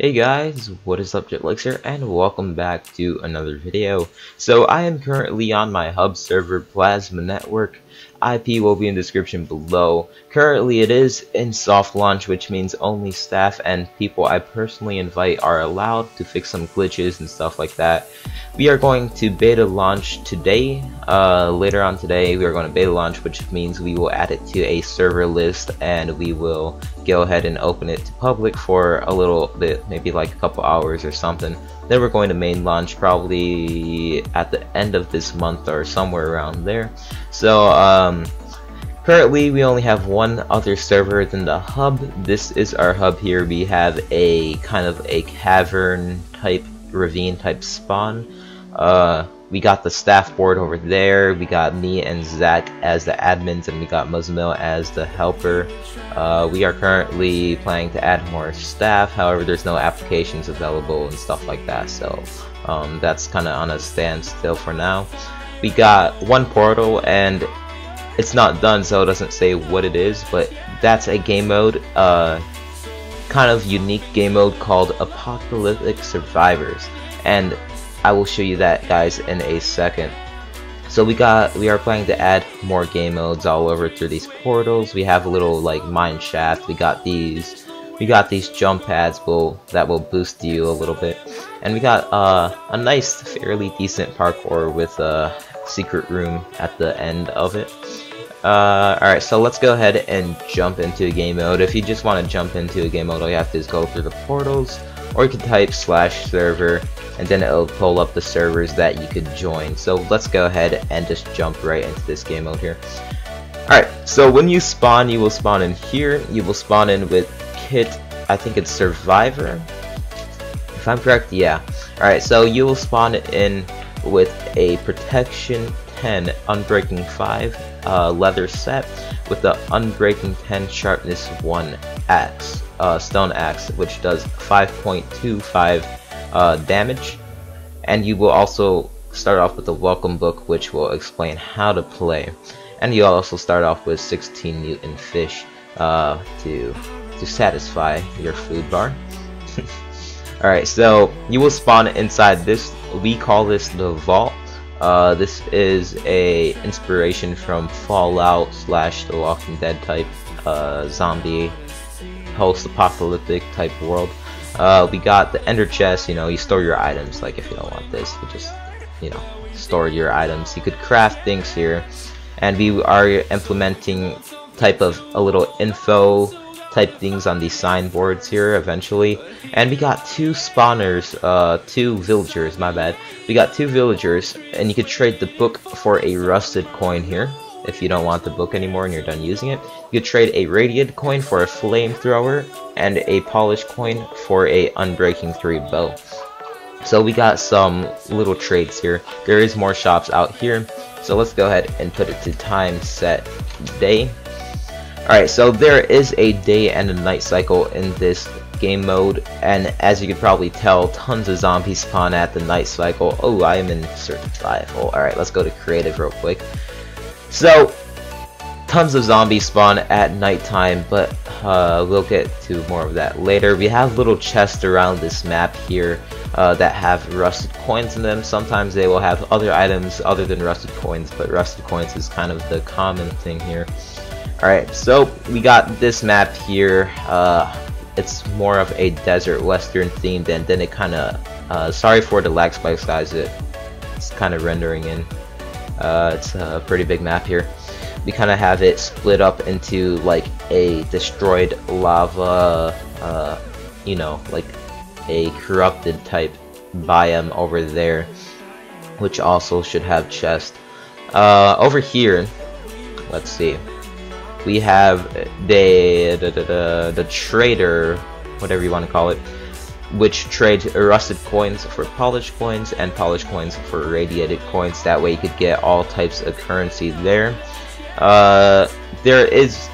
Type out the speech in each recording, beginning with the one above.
Hey guys, what is up Jitflakes here and welcome back to another video. So I am currently on my hub server Plasma Network. IP will be in description below. Currently it is in soft launch which means only staff and people I personally invite are allowed to fix some glitches and stuff like that. We are going to beta launch today. Uh, later on today we are going to beta launch which means we will add it to a server list and we will go ahead and open it to public for a little bit, maybe like a couple hours or something. Then we're going to main launch probably at the end of this month or somewhere around there. So um, currently we only have one other server than the hub. This is our hub here. We have a kind of a cavern type ravine type spawn. Uh, we got the staff board over there. We got me and Zach as the admins, and we got Muzzmil as the helper. Uh, we are currently planning to add more staff. However, there's no applications available and stuff like that, so um, that's kind of on a standstill for now. We got one portal, and it's not done, so it doesn't say what it is, but that's a game mode. Uh, kind of unique game mode called Apocalyptic Survivors and I will show you that guys in a second. So we got we are planning to add more game modes all over through these portals. We have a little like mine shaft. We got these we got these jump pads will that will boost you a little bit. And we got uh, a nice fairly decent parkour with a secret room at the end of it. Uh, Alright, so let's go ahead and jump into a game mode. If you just want to jump into a game mode, all you have to do is go through the portals, or you can type slash server, and then it'll pull up the servers that you could join. So let's go ahead and just jump right into this game mode here. Alright, so when you spawn, you will spawn in here. You will spawn in with Kit, I think it's Survivor. If I'm correct, yeah. Alright, so you will spawn in with a Protection 10 Unbreaking 5 uh, leather set with the Unbreaking 10 Sharpness 1 axe, uh, stone axe, which does 5.25 uh, damage. And you will also start off with a welcome book, which will explain how to play. And you'll also start off with 16 mutant fish uh, to to satisfy your food bar. Alright, so you will spawn inside this. We call this the vault. Uh, this is a inspiration from Fallout slash The Walking Dead type uh, zombie post-apocalyptic type world. Uh, we got the ender chest, you know, you store your items, like if you don't want this, you just, you know, store your items. You could craft things here, and we are implementing type of a little info type things on these signboards here eventually. And we got two spawners, uh, two villagers, my bad. We got two villagers, and you could trade the book for a rusted coin here if you don't want the book anymore and you're done using it. You could trade a radiant coin for a flamethrower and a polished coin for a unbreaking 3 bow. So we got some little trades here. There is more shops out here. So let's go ahead and put it to time set day. Alright, so there is a day and a night cycle in this game mode, and as you can probably tell, tons of zombies spawn at the night cycle. Oh, I am in survival. Alright, let's go to creative real quick. So, tons of zombies spawn at nighttime, but uh, we'll get to more of that later. We have little chests around this map here uh, that have rusted coins in them. Sometimes they will have other items other than rusted coins, but rusted coins is kind of the common thing here. Alright, so we got this map here. Uh, it's more of a desert western themed, and then it kind of, uh, sorry for the lag spikes guys, it, it's kind of rendering in. Uh, it's a pretty big map here. We kind of have it split up into like a destroyed lava, uh, you know, like a corrupted type biome over there, which also should have chest. Uh, over here, let's see, we have the the, the, the trader, whatever you want to call it, which trade rusted coins for polished coins and polished coins for radiated coins. That way you could get all types of currency there. Uh, there is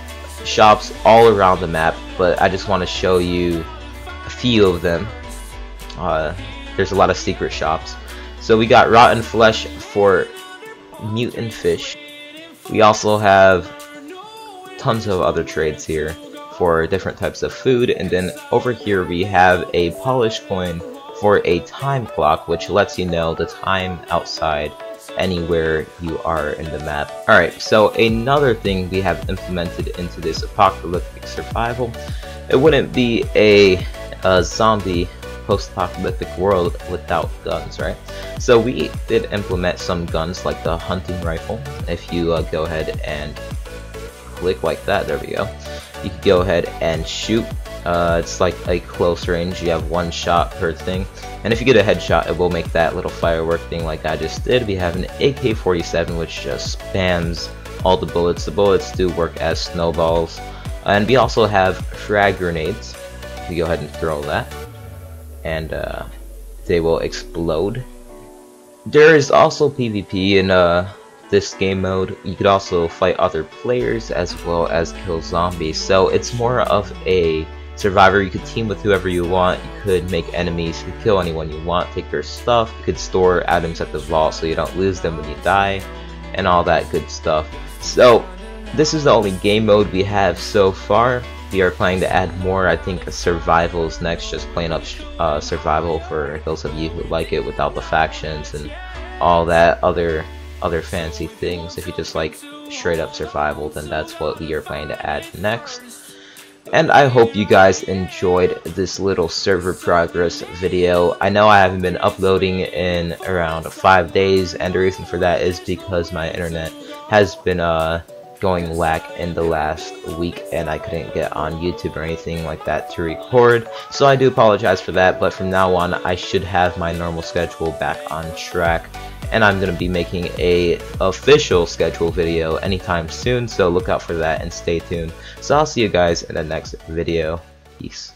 shops all around the map, but I just want to show you a few of them. Uh, there's a lot of secret shops. So we got rotten flesh for mutant fish. We also have tons of other trades here for different types of food, and then over here we have a polish coin for a time clock, which lets you know the time outside anywhere you are in the map. Alright, so another thing we have implemented into this apocalyptic survival, it wouldn't be a, a zombie post-apocalyptic world without guns, right? So we did implement some guns like the hunting rifle. If you uh, go ahead and click like that, there we go. You can go ahead and shoot. Uh, it's like a close range, you have one shot per thing. And if you get a headshot, it will make that little firework thing like I just did. We have an AK-47 which just spams all the bullets. The bullets do work as snowballs. And we also have frag grenades. You go ahead and throw that and uh, they will explode. There is also PvP in uh, this game mode. You could also fight other players as well as kill zombies. So it's more of a survivor. You could team with whoever you want. You could make enemies. You could kill anyone you want. Take their stuff. You could store items at the vault so you don't lose them when you die. And all that good stuff. So this is the only game mode we have so far we are planning to add more. I think survivals next, just plain up uh, survival for those of you who like it without the factions and all that other other fancy things. If you just like straight up survival, then that's what we are planning to add next. And I hope you guys enjoyed this little server progress video. I know I haven't been uploading in around 5 days, and the reason for that is because my internet has been uh, going whack in the last week and I couldn't get on YouTube or anything like that to record. So I do apologize for that, but from now on I should have my normal schedule back on track. And I'm going to be making a official schedule video anytime soon, so look out for that and stay tuned. So I'll see you guys in the next video. Peace.